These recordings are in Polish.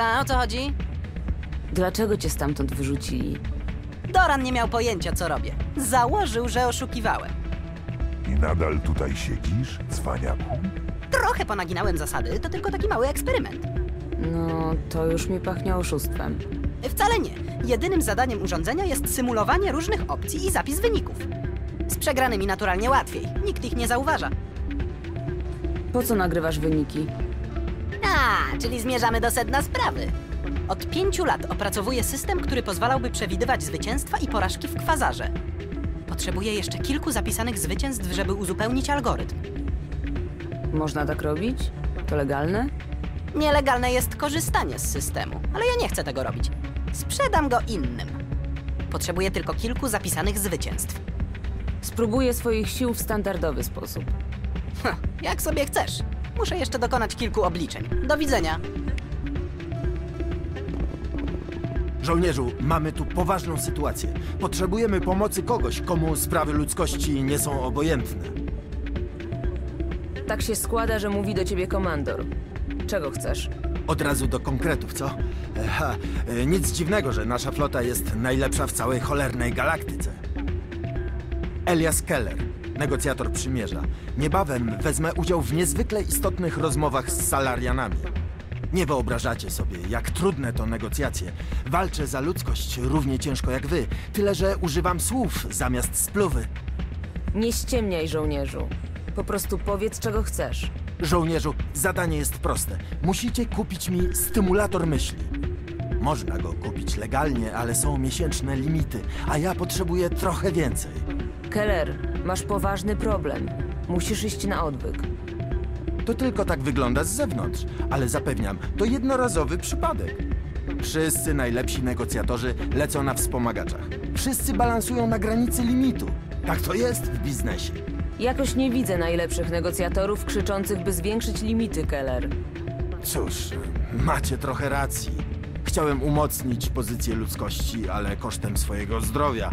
Ta, o co chodzi? Dlaczego cię stamtąd wyrzucili? Doran nie miał pojęcia, co robię. Założył, że oszukiwałem. I nadal tutaj siedzisz, cwaniaku? Trochę ponaginałem zasady, to tylko taki mały eksperyment. No, to już mi pachnie oszustwem. Wcale nie. Jedynym zadaniem urządzenia jest symulowanie różnych opcji i zapis wyników. Z przegranymi naturalnie łatwiej. Nikt ich nie zauważa. Po co nagrywasz wyniki? A, czyli zmierzamy do sedna sprawy. Od pięciu lat opracowuję system, który pozwalałby przewidywać zwycięstwa i porażki w kwazarze. Potrzebuję jeszcze kilku zapisanych zwycięstw, żeby uzupełnić algorytm. Można tak robić? To legalne? Nielegalne jest korzystanie z systemu, ale ja nie chcę tego robić. Sprzedam go innym. Potrzebuję tylko kilku zapisanych zwycięstw. Spróbuję swoich sił w standardowy sposób. Hm, jak sobie chcesz. Muszę jeszcze dokonać kilku obliczeń. Do widzenia. Żołnierzu, mamy tu poważną sytuację. Potrzebujemy pomocy kogoś, komu sprawy ludzkości nie są obojętne. Tak się składa, że mówi do ciebie komandor. Czego chcesz? Od razu do konkretów, co? E, Ha, e, nic dziwnego, że nasza flota jest najlepsza w całej cholernej galaktyce. Elias Keller, negocjator przymierza. Niebawem wezmę udział w niezwykle istotnych rozmowach z Salarianami. Nie wyobrażacie sobie, jak trudne to negocjacje. Walczę za ludzkość równie ciężko jak wy, tyle że używam słów zamiast spluwy. Nie ściemniaj, żołnierzu. Po prostu powiedz, czego chcesz. Żołnierzu, zadanie jest proste. Musicie kupić mi stymulator myśli. Można go kupić legalnie, ale są miesięczne limity, a ja potrzebuję trochę więcej. Keller, masz poważny problem. Musisz iść na odwyk. To tylko tak wygląda z zewnątrz, ale zapewniam, to jednorazowy przypadek. Wszyscy najlepsi negocjatorzy lecą na wspomagaczach. Wszyscy balansują na granicy limitu. Tak to jest w biznesie. Jakoś nie widzę najlepszych negocjatorów krzyczących, by zwiększyć limity, Keller. Cóż, macie trochę racji. Chciałem umocnić pozycję ludzkości, ale kosztem swojego zdrowia.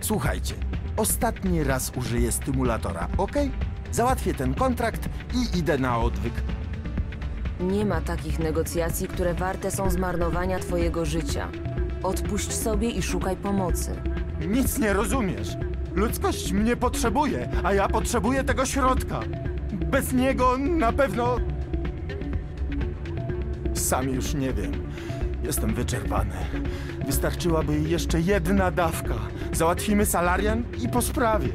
Słuchajcie, ostatni raz użyję stymulatora, ok? Załatwię ten kontrakt i idę na odwyk. Nie ma takich negocjacji, które warte są zmarnowania twojego życia. Odpuść sobie i szukaj pomocy. Nic nie rozumiesz. Ludzkość mnie potrzebuje, a ja potrzebuję tego środka. Bez niego na pewno. Sam już nie wiem. Jestem wyczerpany. Wystarczyłaby jeszcze jedna dawka. Załatwimy salarian i po sprawie.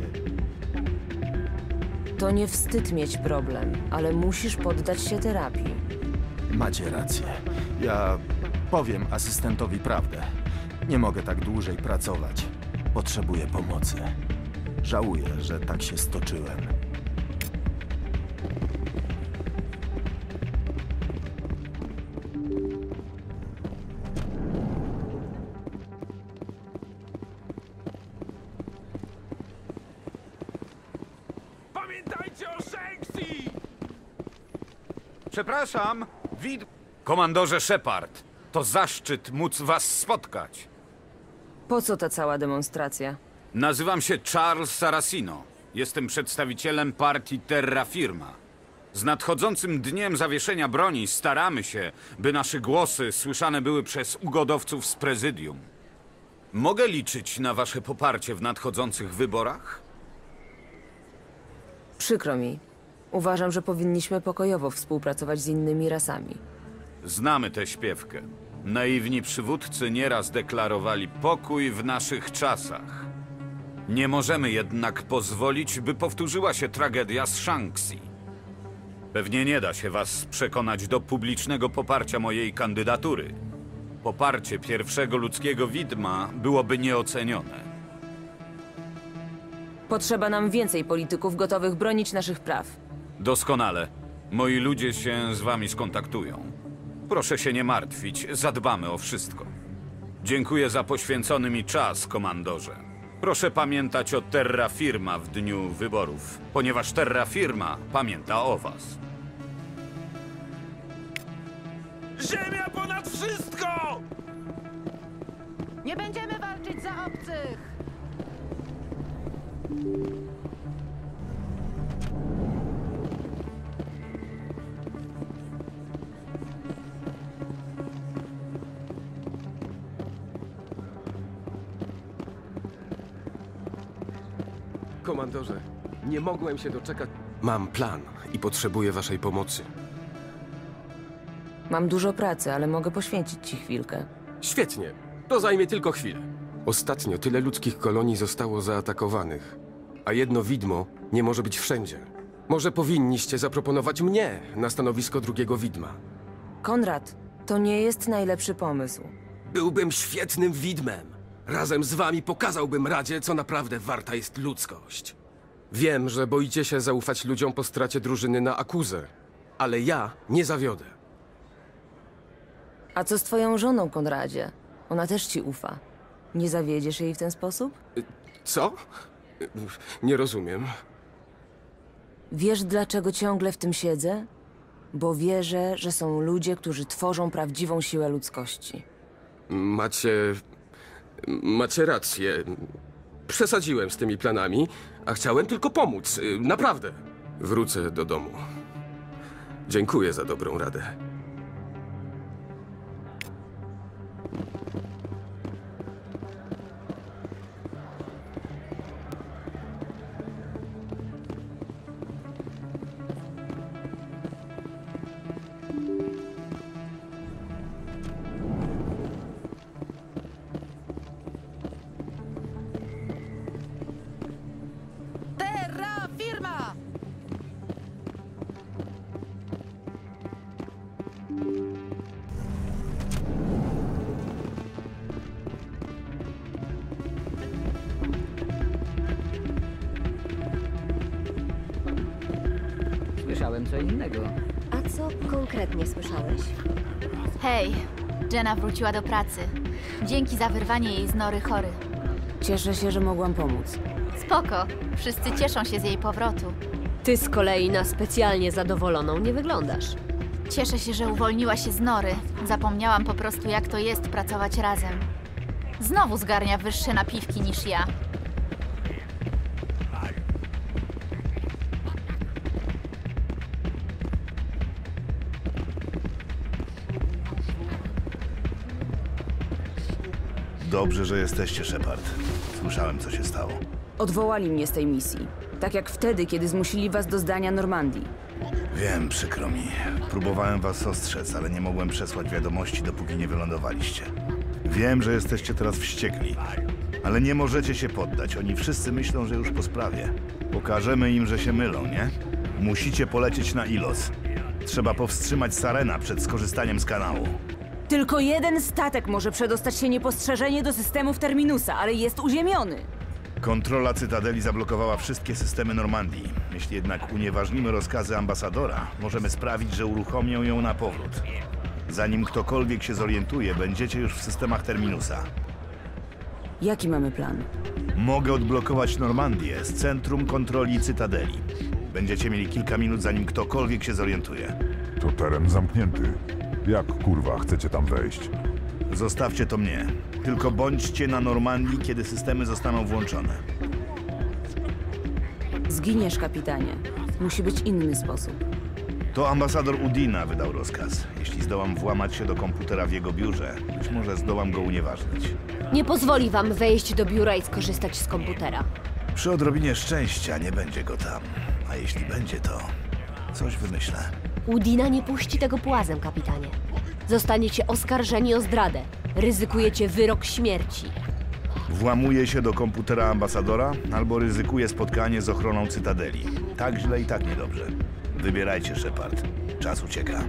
To nie wstyd mieć problem, ale musisz poddać się terapii. Macie rację. Ja powiem asystentowi prawdę. Nie mogę tak dłużej pracować. Potrzebuję pomocy. Żałuję, że tak się stoczyłem. Przepraszam, wid... Komandorze Shepard, to zaszczyt móc was spotkać. Po co ta cała demonstracja? Nazywam się Charles Saracino. Jestem przedstawicielem partii Terra Firma. Z nadchodzącym dniem zawieszenia broni staramy się, by nasze głosy słyszane były przez ugodowców z prezydium. Mogę liczyć na wasze poparcie w nadchodzących wyborach? Przykro mi. Uważam, że powinniśmy pokojowo współpracować z innymi rasami. Znamy tę śpiewkę. Naiwni przywódcy nieraz deklarowali pokój w naszych czasach. Nie możemy jednak pozwolić, by powtórzyła się tragedia z Shanxi. Pewnie nie da się was przekonać do publicznego poparcia mojej kandydatury. Poparcie pierwszego ludzkiego widma byłoby nieocenione. Potrzeba nam więcej polityków gotowych bronić naszych praw. Doskonale. Moi ludzie się z wami skontaktują. Proszę się nie martwić, zadbamy o wszystko. Dziękuję za poświęcony mi czas, komandorze. Proszę pamiętać o Terra Firma w dniu wyborów, ponieważ Terra Firma pamięta o was. Ziemia ponad wszystko! Nie będziemy walczyć za obcych! Komandorze, nie mogłem się doczekać. Mam plan i potrzebuję waszej pomocy. Mam dużo pracy, ale mogę poświęcić ci chwilkę. Świetnie. To zajmie tylko chwilę. Ostatnio tyle ludzkich kolonii zostało zaatakowanych, a jedno widmo nie może być wszędzie. Może powinniście zaproponować mnie na stanowisko drugiego widma. Konrad, to nie jest najlepszy pomysł. Byłbym świetnym widmem. Razem z wami pokazałbym Radzie, co naprawdę warta jest ludzkość. Wiem, że boicie się zaufać ludziom po stracie drużyny na Akuzę, ale ja nie zawiodę. A co z twoją żoną, Konradzie? Ona też ci ufa. Nie zawiedziesz jej w ten sposób? Co? Nie rozumiem. Wiesz, dlaczego ciągle w tym siedzę? Bo wierzę, że są ludzie, którzy tworzą prawdziwą siłę ludzkości. Macie. Macie rację. Przesadziłem z tymi planami, a chciałem tylko pomóc. y, Naprawdę. Wrócę do domu. Dziękuję za dobrą radę. Konkretnie słyszałeś? Hej, Jenna wróciła do pracy. Dzięki za wyrwanie jej z nory chory. Cieszę się, że mogłam pomóc. Spoko, wszyscy cieszą się z jej powrotu. Ty z kolei na specjalnie zadowoloną nie wyglądasz. Cieszę się, że uwolniła się z nory. Zapomniałam po prostu, jak to jest pracować razem. Znowu zgarnia wyższe napiwki niż ja. Dobrze, że jesteście, Shepard. Słyszałem, co się stało. Odwołali mnie z tej misji. Tak jak wtedy, kiedy zmusili was do zdania Normandii. Wiem, przykro mi. Próbowałem was ostrzec, ale nie mogłem przesłać wiadomości, dopóki nie wylądowaliście. Wiem, że jesteście teraz wściekli, ale nie możecie się poddać. Oni wszyscy myślą, że już po sprawie. Pokażemy im, że się mylą, nie? Musicie polecieć na Ilos. Trzeba powstrzymać Sarena przed skorzystaniem z kanału. Tylko jeden statek może przedostać się niepostrzeżenie do systemów Terminusa, ale jest uziemiony. Kontrola Cytadeli zablokowała wszystkie systemy Normandii. Jeśli jednak unieważnimy rozkazy ambasadora, możemy sprawić, że uruchomią ją na powrót. Zanim ktokolwiek się zorientuje, będziecie już w systemach Terminusa. Jaki mamy plan? Mogę odblokować Normandię z centrum kontroli Cytadeli. Będziecie mieli kilka minut, zanim ktokolwiek się zorientuje. To teren zamknięty. Jak kurwa chcecie tam wejść? Zostawcie to mnie. Tylko bądźcie na Normandii, kiedy systemy zostaną włączone. Zginiesz, kapitanie. Musi być inny sposób. To ambasador Udina wydał rozkaz. Jeśli zdołam włamać się do komputera w jego biurze, być może zdołam go unieważnić. Nie pozwoli wam wejść do biura i skorzystać z komputera. Przy odrobinie szczęścia nie będzie go tam. A jeśli będzie, to coś wymyślę. Udina nie puści tego płazem, kapitanie. Zostaniecie oskarżeni o zdradę. Ryzykujecie wyrok śmierci. Włamuję się do komputera ambasadora albo ryzykuję spotkanie z ochroną Cytadeli. Tak źle i tak niedobrze. Wybierajcie, Shepard. Czas ucieka.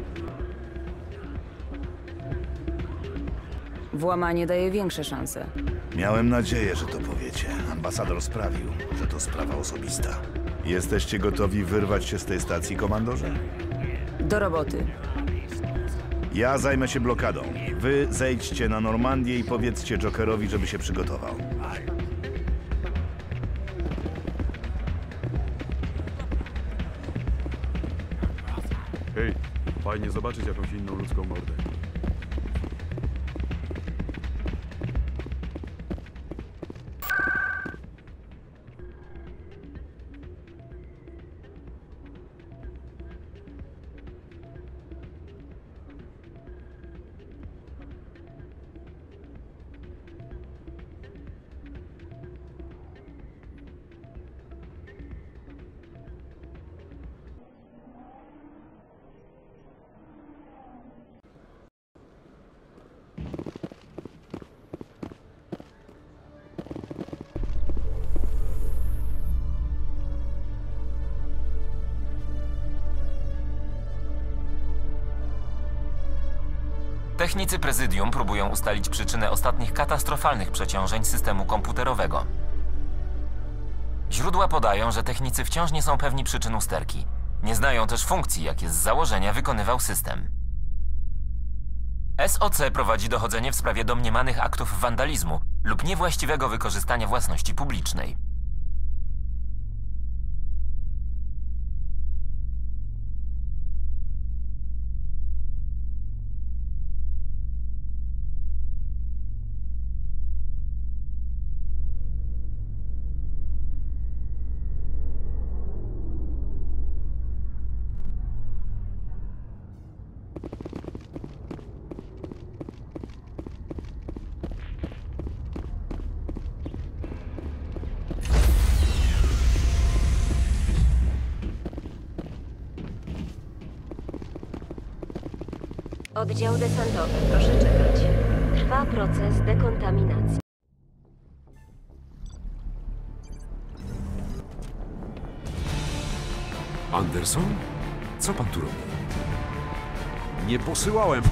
Włamanie daje większe szanse. Miałem nadzieję, że to powiecie. Ambasador sprawił, że to sprawa osobista. Jesteście gotowi wyrwać się z tej stacji, komandorze? Do roboty. Ja zajmę się blokadą. Wy zejdźcie na Normandię i powiedzcie Jokerowi, żeby się przygotował. Hej, fajnie zobaczyć jakąś inną ludzką mordę. Technicy prezydium próbują ustalić przyczynę ostatnich katastrofalnych przeciążeń systemu komputerowego. Źródła podają, że technicy wciąż nie są pewni przyczyn usterki. Nie znają też funkcji, jakie z założenia wykonywał system. SOC prowadzi dochodzenie w sprawie domniemanych aktów wandalizmu lub niewłaściwego wykorzystania własności publicznej. Oddział desantowy, proszę czekać. Trwa proces dekontaminacji. Anderson? Co pan tu robi? Nie posyłałem.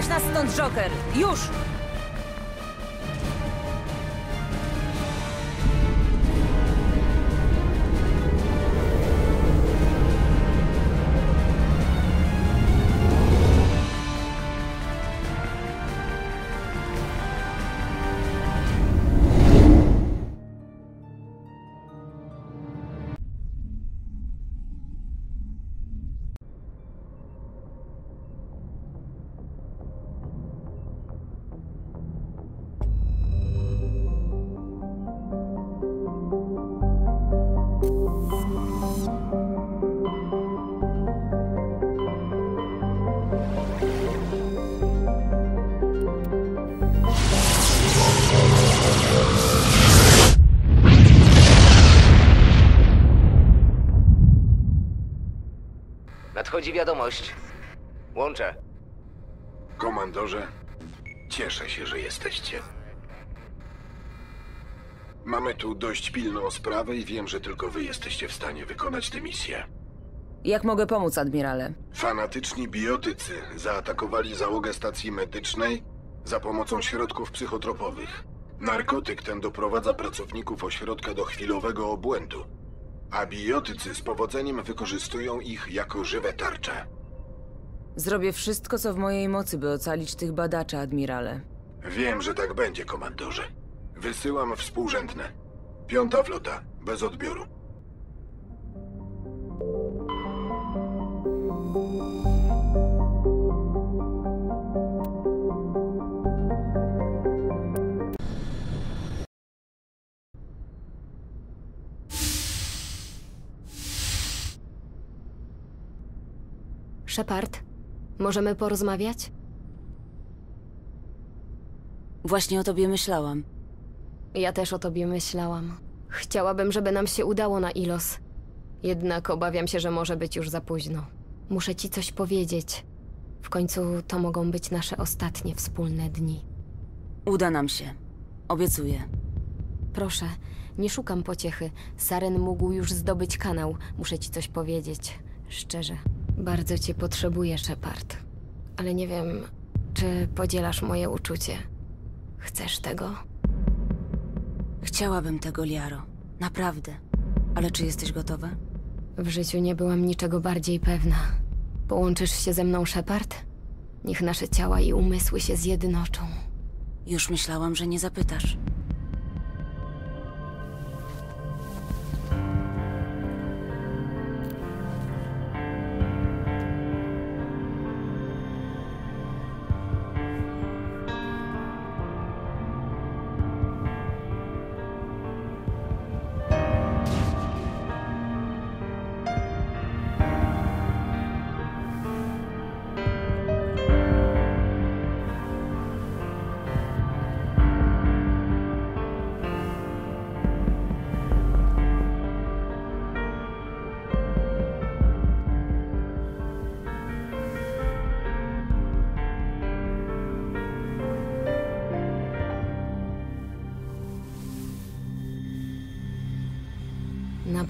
Zabierz nas stąd, Joker! Już! Wiadomość. Łączę. Komandorze, cieszę się, że jesteście. Mamy tu dość pilną sprawę i wiem, że tylko wy jesteście w stanie wykonać tę misję. Jak mogę pomóc, admirale? Fanatyczni biotycy zaatakowali załogę stacji medycznej za pomocą środków psychotropowych. Narkotyk ten doprowadza pracowników ośrodka do chwilowego obłędu, a biotycy z powodzeniem wykorzystują ich jako żywe tarcze. Zrobię wszystko, co w mojej mocy, by ocalić tych badaczy, admirale. Wiem, że tak będzie, komandorze. Wysyłam współrzędne. Piąta flota, bez odbioru. Shepard, możemy porozmawiać? Właśnie o tobie myślałam. Ja też o tobie myślałam. Chciałabym, żeby nam się udało na Ilos. Jednak obawiam się, że może być już za późno. Muszę ci coś powiedzieć. W końcu to mogą być nasze ostatnie wspólne dni. Uda nam się. Obiecuję. Proszę, nie szukam pociechy. Saren mógł już zdobyć kanał. Muszę ci coś powiedzieć. Szczerze. Bardzo cię potrzebuję, Shepard. Ale nie wiem, czy podzielasz moje uczucie. Chcesz tego? Chciałabym tego, Liaro. Naprawdę. Ale czy jesteś gotowa? W życiu nie byłam niczego bardziej pewna. Połączysz się ze mną, Shepard? Niech nasze ciała i umysły się zjednoczą. Już myślałam, że nie zapytasz.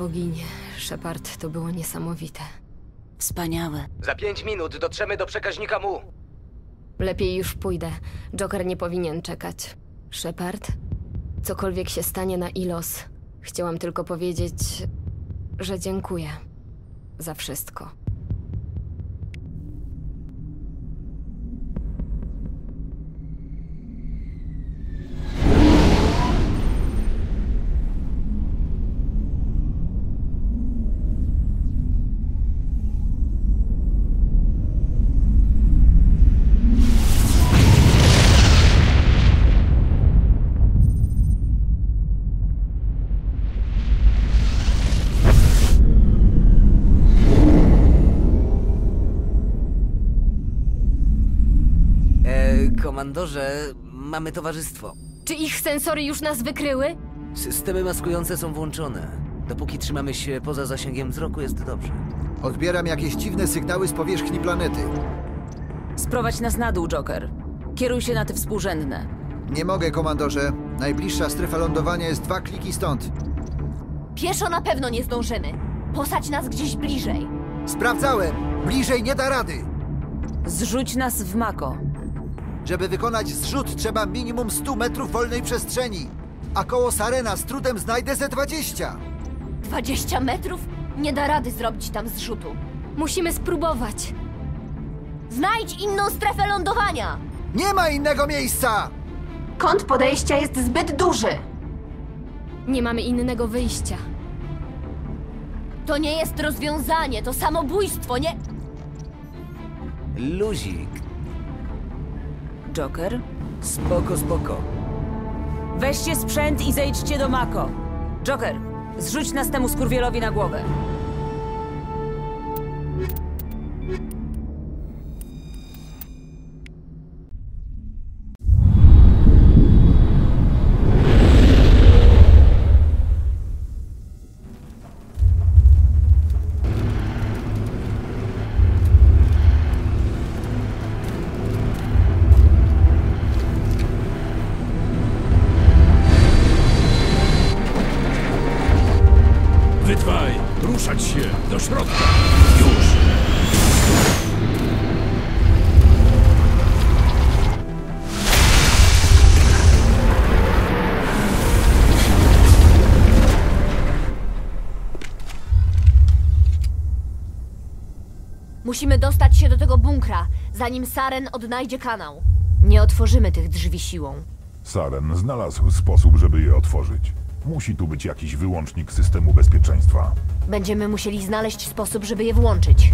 Na boginię. Shepard, to było niesamowite. Wspaniałe. Za pięć minut dotrzemy do przekaźnika mu. Lepiej już pójdę. Joker nie powinien czekać. Shepard? Cokolwiek się stanie na Ilos, chciałam tylko powiedzieć, że dziękuję za wszystko. Komandorze, mamy towarzystwo. Czy ich sensory już nas wykryły? Systemy maskujące są włączone. Dopóki trzymamy się poza zasięgiem wzroku, jest dobrze. Odbieram jakieś dziwne sygnały z powierzchni planety. Sprowadź nas na dół, Joker. Kieruj się na te współrzędne. Nie mogę, komandorze. Najbliższa strefa lądowania jest dwa kliki stąd. Pieszo na pewno nie zdążymy. Posadź nas gdzieś bliżej. Sprawdzałem! Bliżej nie da rady! Zrzuć nas w Mako. Żeby wykonać zrzut, trzeba minimum 100 metrów wolnej przestrzeni. A koło Sarena z trudem znajdę ze 20. 20 metrów? Nie da rady zrobić tam zrzutu. Musimy spróbować. Znajdź inną strefę lądowania! Nie ma innego miejsca! Kąt podejścia jest zbyt duży. Nie mamy innego wyjścia. To nie jest rozwiązanie, to samobójstwo, nie... Luzik. Joker? Spoko, spoko. Weźcie sprzęt i zejdźcie do Mako. Joker, zrzuć nas temu skurwielowi na głowę. Do środka. Już! Musimy dostać się do tego bunkra, zanim Saren odnajdzie kanał. Nie otworzymy tych drzwi siłą. Saren znalazł sposób, żeby je otworzyć. Musi tu być jakiś wyłącznik systemu bezpieczeństwa. Będziemy musieli znaleźć sposób, żeby je włączyć.